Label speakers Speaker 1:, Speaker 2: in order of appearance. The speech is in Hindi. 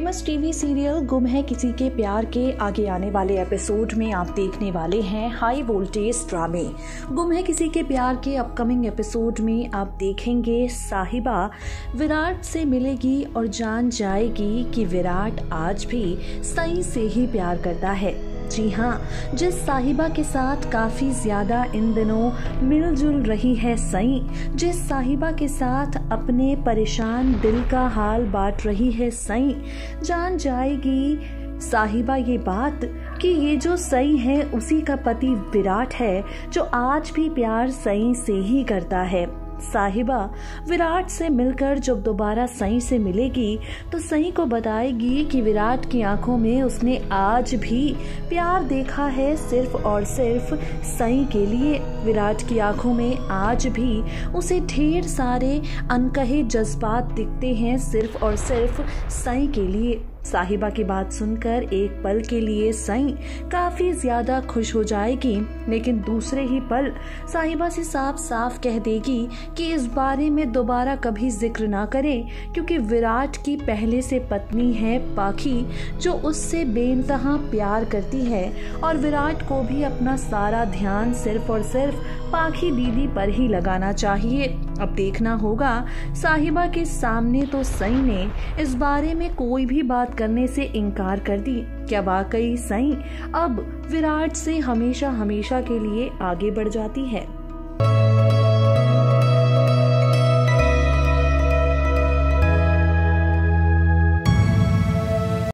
Speaker 1: फ़ेमस टीवी सीरियल गुम है किसी के प्यार के। आगे आने वाले एपिसोड में आप देखने वाले हैं हाई वोल्टेज ड्रामे। गुम है किसी के प्यार के अपकमिंग एपिसोड में आप देखेंगे साहिबा। विराट से मिलेगी और जान जाएगी कि विराट आज भी सही से ही प्यार करता है। जी हाँ जिस साहिबा के साथ काफ़ी ज़्यादा इन दिनों मिलजुल रही है सई, जिस साहिबा के साथ अपने परेशान दिल का हाल बांट रही है सई, जान जाएगी साहिबा ये बात कि ये जो सई है, उसी का पति विराट है, जो आज भी प्यार सई से ही करता है। साहिबा विराट से मिलकर जब दोबारा सई से मिलेगी तो सई को बताएगी कि विराट की आँखों में उसने आज भी प्यार देखा है सिर्फ़ और सिर्फ़ सई के लिए। विराट की आँखों में आज भी उसे ढेर सारे अनकहे जज्बात दिखते हैं सिर्फ़ और सिर्फ़ सई के लिए। साहिबा की बात सुनकर एक पल के लिए सई काफ़ी ज़्यादा खुश हो जाएगी, लेकिन दूसरे ही पल साहिबा से साफ़ साफ़ कह देगी कि इस बारे में दोबारा कभी ज़िक्र ना करे, क्योंकि विराट की पहले से पत्नी है पाखी, जो उससे बेनतहा प्यार करती है, और विराट को भी अपना सारा ध्यान सिर्फ़ और सिर्फ़ पाखी दीदी पर ही लगाना चाहिए। अब देखना होगा। साहिबा के सामने तो सई ने इस बारे में कोई भी बात करने से इनकार कर दी। क्या वाकई सई? अब विराट से हमेशा हमेशा के लिए आगे बढ़ जाती है।